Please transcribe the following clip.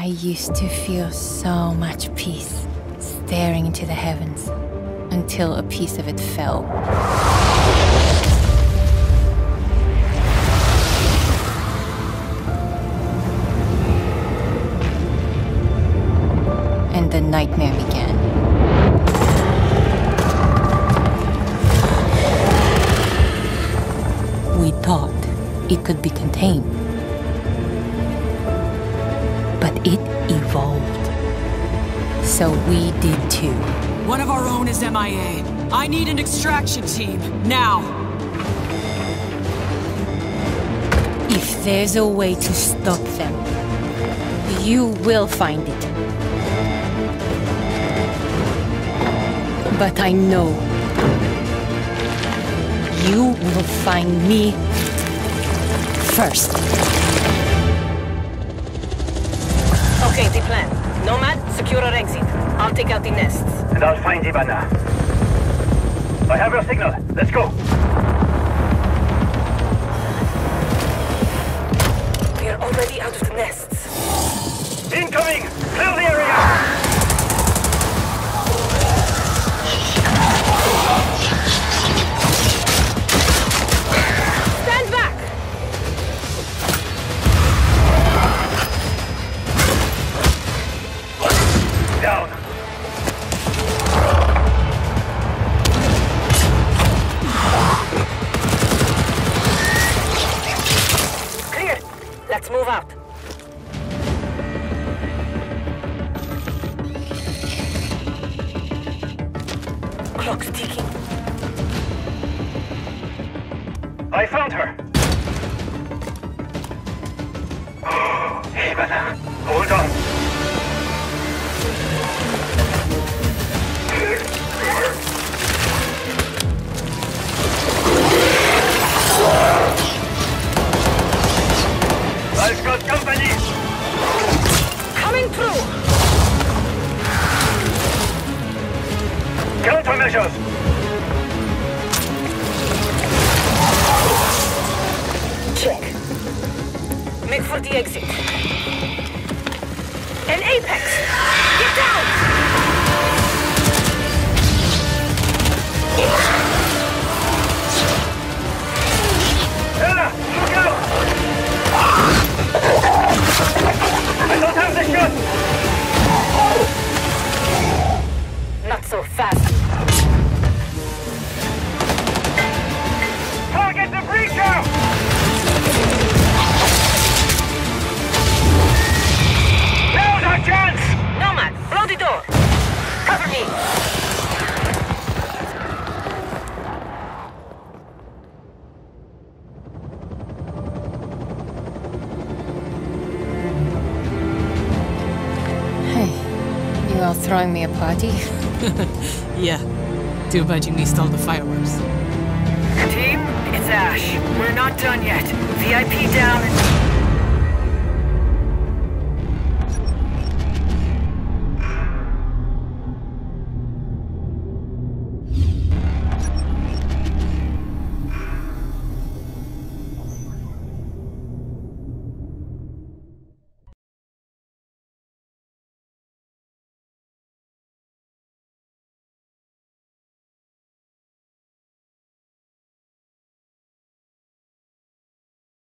I used to feel so much peace staring into the heavens until a piece of it fell. And the nightmare began. We thought it could be contained. But it evolved. So we did too. One of our own is MIA. I need an extraction team, now! If there's a way to stop them, you will find it. But I know you will find me first. The plan. Nomad, secure our exit. I'll take out the nests. And I'll find Ivana. I have your signal. Let's go. We're already out of the nests. Incoming! Out. Clock's ticking. I found her. Ivana, hold on. Countermeasures. Check. Make for the exit. An apex! Get down! Throwing me a party? Yeah. Too bad you missed all the fireworks. Team, it's Ash. We're not done yet. VIP down and...